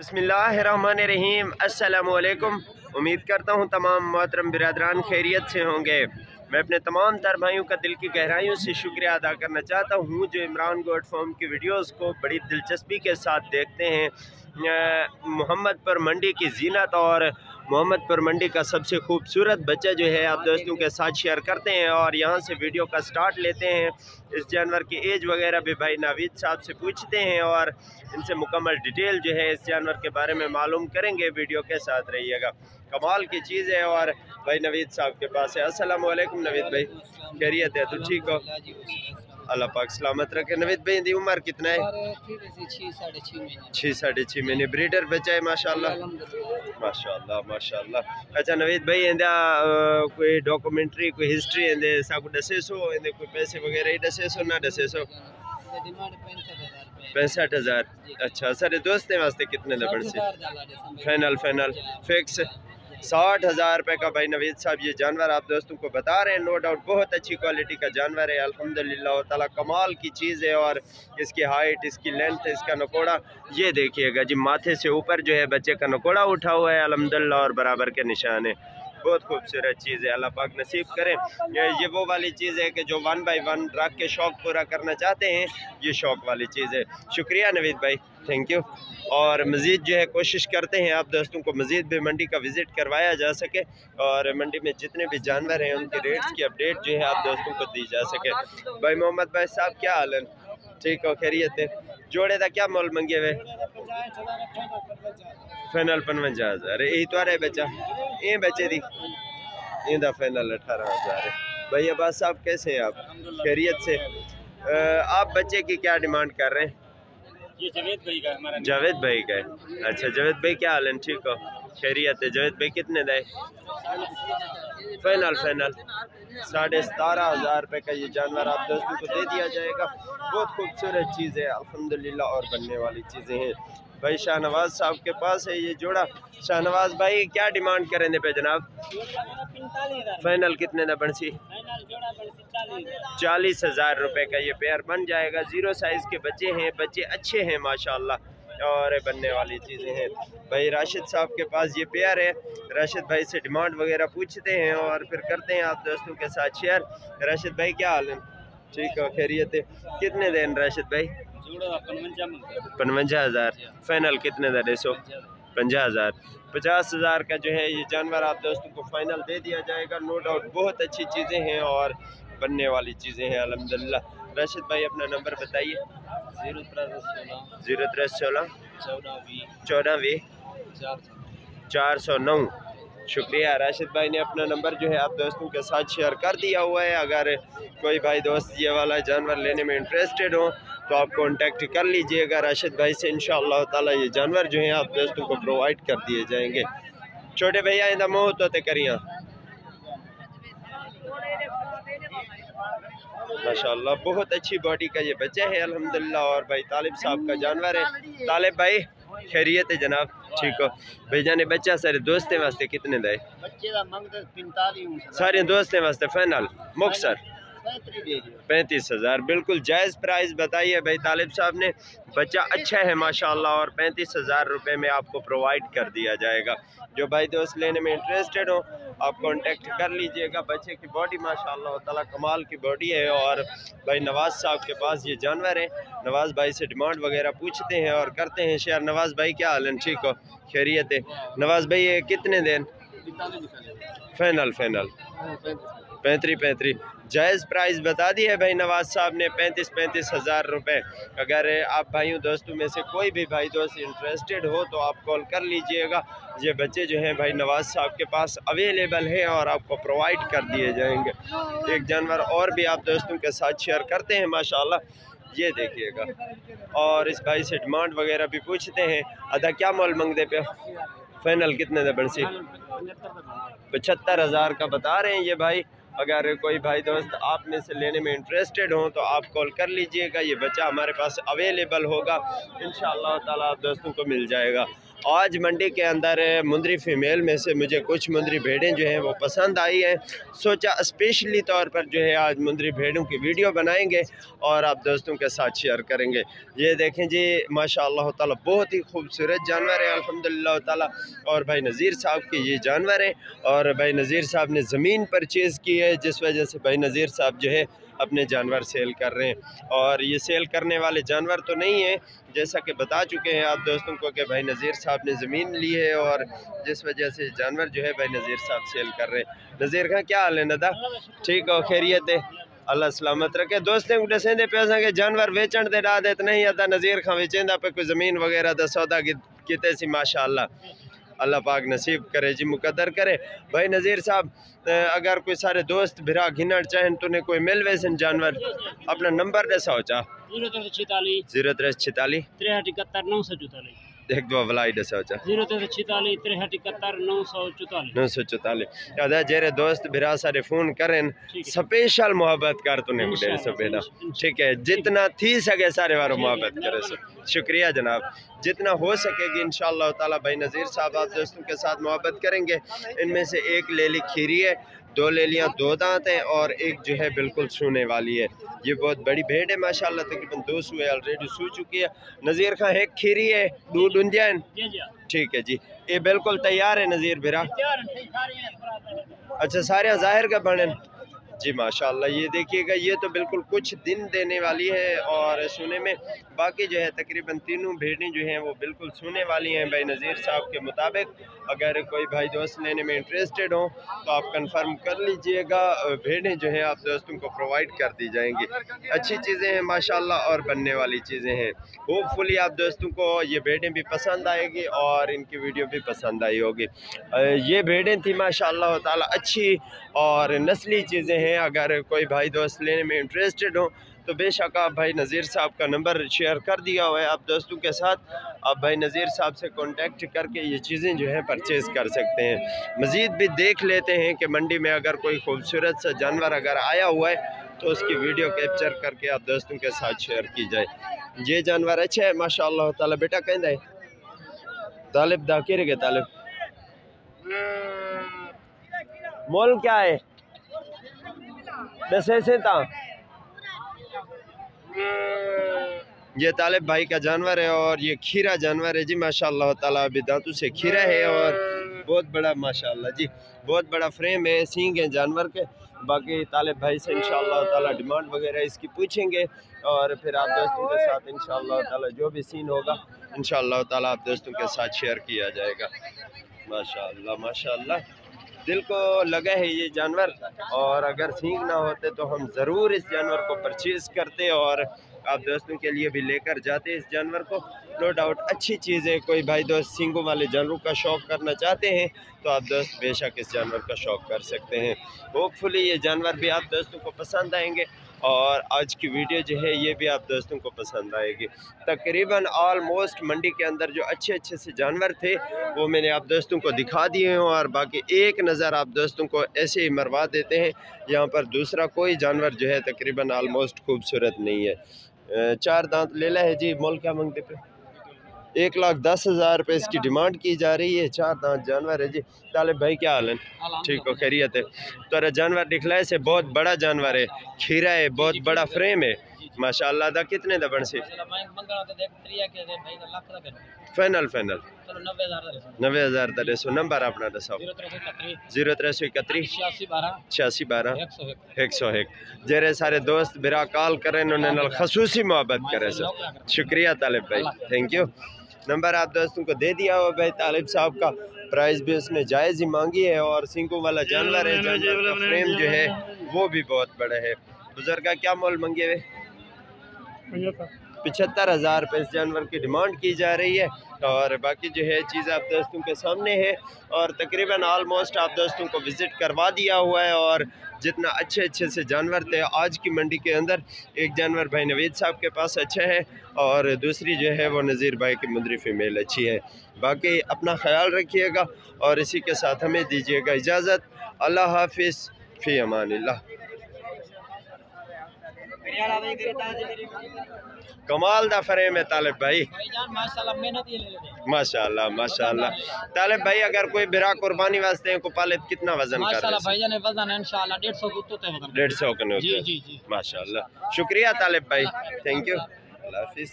बसमीम अल्लाम उम्मीद करता हूँ तमाम मोहतरम बिरदरान खैरियत से होंगे। मैं अपने तमाम तर भाइयों का दिल की गहराइयों से शुक्रिया अदा करना चाहता हूँ, जो इमरान गोड फॉर्म की वीडियोस को बड़ी दिलचस्पी के साथ देखते हैं। मोहम्मद पर मंडी की जीनत और मोहम्मदपुर मंडी का सबसे खूबसूरत बच्चा जो है, आप दोस्तों के साथ शेयर करते हैं और यहाँ से वीडियो का स्टार्ट लेते हैं। इस जानवर की एज वगैरह भी भाई नावीद साहब से पूछते हैं और इनसे मुकम्मल डिटेल जो है, इस जानवर के बारे में मालूम करेंगे। वीडियो के साथ रहिएगा। कमाल की चीज़ है और भाई नवीद साहब के पास है। वालेकुम नवीद भाई। खैरियत है तो ठीक हो? अल्लाह पाक सलामत रखे। नवीद भाई दी उम्र कितना है? छः साढ़े छः महीने ब्रीडर बचा है माशाल्लाह। माशाल्लाह माशाल्लाह। अच्छा नवीद भाई इंदा कोई डॉक्यूमेंट्री कोई हिस्ट्री इंदे साकु दसे सो? इंदे कोई पैसे वगैरह ही दसे सो ना दसे सो? पैंसठ हज़ार अच्छा सर दोस्त वास्ते कितने लबड़ से? फाइनल फाइनल फिक्स साठ हज़ार रुपये का भाई नवीद साहब, ये जानवर आप दोस्तों को बता रहे हैं, नो डाउट बहुत अच्छी क्वालिटी का जानवर है, अल्हम्दुलिल्लाह ताला कमाल की चीज़ है, और इसकी हाइट इसकी लेंथ इसका नकोड़ा, ये देखिएगा जी, माथे से ऊपर जो है बच्चे का नकोड़ा उठा हुआ है अलहमदिल्ला और बराबर के निशान है। बहुत खूबसूरत चीज़ है अल्लाह पाक नसीब करें। ये वो वाली चीज़ है कि जो वन बाई वन रख के शौक़ पूरा करना चाहते हैं, ये शौक़ वाली चीज़ है। शुक्रिया नवीद भाई थैंक यू और मज़ीद जो है, कोशिश करते हैं आप दोस्तों को मज़ीद भी मंडी का विज़िट करवाया जा सके और मंडी में जितने भी जानवर हैं, उनके रेट्स की अपडेट जो है आप दोस्तों को दी जा सके। भाई मोहम्मद भाई साहब, क्या हाल है? ठीक हो, खैरियत है। जोड़े का क्या मोल मंगे हुए? फाइनल पनवंजा हज़ार। यही तो आ रहा है बच्चा। ये बच्चे दी। इंदा फाइनल अठारह हज़ार है। भाई अब्बास साहब कैसे हैं आप? खैरियत से। आप बच्चे की क्या डिमांड कर रहे हैं? ये जावेद भाई का हमारा जावेद भाई का है। अच्छा जावेद भाई क्या हाल है? ठीक हो? खैरियत है। जावेद भाई कितने दे फाइनल फाइनल साढ़े सतारह हज़ार रुपये का ये जानवर आप दोस्तों को दे दिया जाएगा। बहुत खूबसूरत चीज़ है, अल्हम्दुलिल्लाह, और बनने वाली चीज़ें हैं। भाई शाहनवाज साहब के पास है ये जोड़ा। शाहनवाज भाई, क्या डिमांड करेंगे पे जनाब? फाइनल कितने ना बनसी चालीस हज़ार रुपये का ये पेयर बन जाएगा। ज़ीरो साइज़ के बच्चे हैं, बच्चे अच्छे हैं, माशाल्लाह। और बनने वाली चीज़ें हैं। भाई राशिद साहब के पास ये पेयर है। राशिद भाई से डिमांड वगैरह पूछते हैं और फिर करते हैं आप दोस्तों के साथ शेयर राशिद भाई, क्या हाल है? ठीक है, खैरियत है। कितने दिन राशिद भाई? पनवंजा हज़ार। फाइनल कितने दे सो? पंजा हज़ार। पचास हज़ार का जो है ये जानवर आप दोस्तों को फाइनल दे दिया जाएगा। नो डाउट बहुत अच्छी चीज़ें हैं और बनने वाली चीज़ें हैं, अलहमदिल्ला। राशिद भाई अपना नंबर बताइए। ज़ीरो सोलह। ज़ीरो त्रे सोलह। चौदह चौदह वी चार सौ नौ। शुक्रिया। राशिद भाई ने अपना नंबर जो है आप दोस्तों के साथ शेयर कर दिया हुआ है। अगर कोई भाई दोस्त ये वाला जानवर लेने में इंटरेस्टेड हो तो आप कांटेक्ट कर लीजिएगा राशिद भाई से। इन ताला ये जानवर जो है आप दोस्तों को प्रोवाइड कर दिए जाएँगे। छोटे भैया इंदा मोह तो करिया। माशाल्लाह बहुत अच्छी बॉडी का ये बच्चा है अल्हम्दुलिल्लाह। और भाई तालिब साहब का जानवर है। तालिब भाई खैरियत है जनाब ठीक हो। भाई जाने बच्चा सारे दोस्तों वास्ते कितने दे सारे। दोस्तों वास्ते फाइनल मुखसर पैंतीस हज़ार। बिल्कुल जायज़ प्राइस बताइए भाई तालिब साहब ने। बच्चा अच्छा है माशाल्लाह और पैंतीस हज़ार रुपये में आपको प्रोवाइड कर दिया जाएगा। जो भाई दोस्त लेने में इंटरेस्टेड हो आप कांटेक्ट कर लीजिएगा। बच्चे की बॉडी माशाल्लाह ताला कमाल की बॉडी है और भाई नवाज़ साहब के पास ये जानवर है। नवाज़ भाई से डिमांड वगैरह पूछते हैं और करते हैं शेयर नवाज़ भाई क्या हाल है? ठीक हो? खैरियत है। नवाज़ भाई ये कितने दिन? Final final. पैंतरी पैंतरी जायज़ प्राइस बता दी है भाई नवाज़ साहब ने, पैंतीस पैंतीस हज़ार रुपये अगर आप भाइयों, दोस्तों में से कोई भी भाई दोस्त इंटरेस्टेड हो तो आप कॉल कर लीजिएगा। ये बच्चे जो हैं भाई नवाज़ साहब के पास अवेलेबल हैं और आपको प्रोवाइड कर दिए जाएँगे। एक जानवर और भी आप दोस्तों के साथ शेयर करते हैं, माशाल्लाह। ये देखिएगा। और इस भाई से डिमांड वगैरह भी पूछते हैं। अदा, क्या मोल मंगते पे? फाइनल कितने दे बंसी? पचहत्तर हज़ार का बता रहे हैं ये भाई। अगर कोई भाई दोस्त आप में से लेने में इंटरेस्टेड हो तो आप कॉल कर लीजिएगा। ये बच्चा हमारे पास अवेलेबल होगा। इन ताला दोस्तों को मिल जाएगा। आज मंडी के अंदर मुंदरी फीमेल में से मुझे कुछ मुंदरी भेड़ें जो हैं वो पसंद आई हैं। सोचा स्पेशली तौर पर जो है आज मुंदरी भेड़ों की वीडियो बनाएँगे और आप दोस्तों के साथ शेयर करेंगे। ये देखें जी, माशाल्लाह ताला, बहुत ही खूबसूरत जानवर है, अल्हम्दुलिल्लाह ताला। और भाई नज़ीर साहब के ये जानवर हैं और भाई नज़ीर साहब ने ज़मीन परचेज़ की है, जिस वजह से भाई नज़ीर साहब जो है अपने जानवर सेल कर रहे हैं। और ये सेल करने वाले जानवर तो नहीं हैं, जैसा कि बता चुके हैं आप दोस्तों को कि भाई नज़ीर साहब ने ज़मीन ली है और जिस वजह से जानवर जो है भाई नज़ीर साहब सेल कर रहे हैं। नज़ीर खां क्या हाल है नदा? ठीक हो, खैरियत है? अल्लाह सलामत रखे। दोस्तें को दसेंदे पे जानवर वेचण ते ॾा ते नहीं अदा नज़ीर खां वेचेंदा पे कोई ज़मीन वग़ैरह दा सौदा किते सी माशाअल्लाह अल्लाह पाक नसीब करे जी मुकदर करे। भाई नज़ीर साहब अगर कोई सारे दोस्त भिरा घिनड़ चाहें तो उन्हें कोई मिल वैसे जानवर अपना नंबर दसाओ चाह ज़ीरो छितालीस ज़ीरो त्रे छिताली तिरहठ इकहत्तर नौ सौ चौतालीस। एक दो वलाई दसाओ चाह ज़ीरो तीन सौ छितालीस तिरहठ इकहत्तर नौ सौ चौतालीस। नौ सौ चौतालीस। अदा जेरे दोस्त भिरा सारे फ़ोन करें स्पेशल मोहब्बत कर तूने को डेढ़ बेटा ठीक है जितना थी सके सारे वारो मोहब्बत करे सो शुक्रिया जनाब। जितना हो सकेगी इन ताला भाई नज़ीर साहब आप दोस्तों के साथ मोहब्बत करेंगे। इनमें से एक ले ली खीरी है। दो ले लिया दो दांत हैं और एक जो है बिल्कुल सूने वाली है। ये बहुत बड़ी भेड़ है माशाल्लाह तकरीबन दो सूए ऑलरेडी सू चुकी है। नज़ीर खां एक खीरी है दूध उंजैन। ठीक है जी ये बिल्कुल तैयार है नज़ीर हैं, अच्छा सारे ज़ाहिर का बने जी, माशाल्लाह। ये देखिएगा, ये तो बिल्कुल कुछ दिन देने वाली है और सोने में बाकी जो है तकरीबन तीनों भेड़ें जो हैं वो बिल्कुल सोने वाली हैं भाई नज़ीर साहब के मुताबिक। अगर कोई भाई दोस्त लेने में इंटरेस्टेड हो तो आप कंफर्म कर लीजिएगा, भेड़ें जो हैं आप दोस्तों को प्रोवाइड कर दी जाएँगी। अच्छी चीज़ें हैं, माशाल्लाह, और बनने वाली चीज़ें हैं। होपफुली आप दोस्तों को ये भेड़ें भी पसंद आएगी और इनकी वीडियो भी पसंद आई होगी। ये भेड़ें थी, माशाल्लाह ताला, अच्छी और नस्ली चीज़ें हैं। अगर कोई भाई दोस्त लेने में इंटरेस्टेड हो तो बेशक आप भाई नज़ीर साहब का नंबर शेयर कर दिया हुआ है आप दोस्तों के साथ। आप भाई नज़ीर साहब से कांटेक्ट करके ये चीज़ें जो है परचेज़ कर सकते हैं। मज़ीद भी देख लेते हैं कि मंडी में अगर कोई खूबसूरत सा जानवर अगर आया हुआ है तो उसकी वीडियो कैप्चर करके आप दोस्तों के साथ शेयर की जाए। ये जानवर अच्छा है माशा ताला। बेटा कहता है? तालिब दाकिर के तालिब? मोल क्या है? से ये तालिब भाई का जानवर है और ये खीरा जानवर है जी, माशाल्लाह ताला, अभी दांतों से खीरा है और बहुत बड़ा, माशाल्लाह जी, बहुत बड़ा फ्रेम है, सींग है जानवर के। बाकी तालिब भाई से इंशाल्लाह ताला डिमांड वगैरह इसकी पूछेंगे और फिर आप दोस्तों के साथ इंशाल्लाह ताला जो भी सीन होगा, इंशाल्लाह ताला आप दोस्तों के साथ शेयर किया जाएगा। माशाल्लाह माशाल्लाह। दिल को लगा है ये जानवर और अगर सींग ना होते तो हम ज़रूर इस जानवर को परचेज़ करते और आप दोस्तों के लिए भी लेकर जाते इस जानवर को। नो डाउट अच्छी चीज़ है, कोई भाई दोस्त सींगों वाले जानवरों का शौक़ करना चाहते हैं तो आप दोस्त बेशक इस जानवर का शौक़ कर सकते हैं। होपफुली ये जानवर भी आप दोस्तों को पसंद आएँगे। और आज की वीडियो जो है, ये भी आप दोस्तों को पसंद आएगी। तकरीबन ऑलमोस्ट मंडी के अंदर जो अच्छे अच्छे से जानवर थे, वो मैंने आप दोस्तों को दिखा दिए हैं और बाकी एक नज़र आप दोस्तों को ऐसे ही मरवा देते हैं, यहाँ पर दूसरा कोई जानवर जो है, तकरीबन ऑलमोस्ट खूबसूरत नहीं है। चार दांत लेला है जी, मोल क्या मंगते पे? एक लाख दस हज़ार रुपये इसकी डिमांड की जा रही है चार दांत जानवर है जी। तालिब भाई क्या हाल है? ठीक हो खैरियत है। तो जानवर दिखलाए से बहुत बड़ा जानवर है खीरा है बहुत बड़ा फ्रेम है। माशाल्लाह दा कितने दा बन से फाइनल फाइनल। नब्बे हज़ार दा दसो। नंबर अपना दसाओ। ज़ीरो त्रै सौ इकहत्तरी छियासी बारह। एक सौ एक। जेरे सारे दोस्त बिरा कॉल करें उन्होंने खसूसी मोहब्बत करे सर शुक्रिया तालिब भाई। थैंक यू नंबर आप दोस्तों को दे दिया हो भाई तालिब साहब का प्राइस भी उसने जायज़ ही मांगी है और सिंकों वाला जानवर है जानवर का फ्रेम जो है वो भी बहुत बड़ा है। बुज़ुर्ग का क्या मोल मंगे हुए पिछहत्तर हज़ार रुपये इस जानवर की डिमांड की जा रही है और बाकी जो है चीज़ आप दोस्तों के सामने है और तकरीबन आलमोस्ट आप दोस्तों को विज़िट करवा दिया हुआ है और जितना अच्छे अच्छे से जानवर थे आज की मंडी के अंदर, एक जानवर भाई नवीद साहब के पास अच्छा है और दूसरी जो है वो नज़ीर भाई की मुंदरी फीमेल अच्छी है। बाकी अपना ख्याल रखिएगा और इसी के साथ हमें दीजिएगा इजाज़त। अल्लाह हाफिज़। फ़ी अमान कमाल दा फ्रेम है तालिब भाई माशाल्लाह माशाल्लाह तालिब भाई अगर कोई बिरा कुर्बानी वास्ते को पाले तो कितना वज़न कर माशाल्लाह रहे भाईजान वज़न इंशाल्लाह 150 गुत्तो वज़न डेढ़ सौ के माशाल्लाह शुक्रिया तालिब भाई थैंक यू अल्लाह हाफिज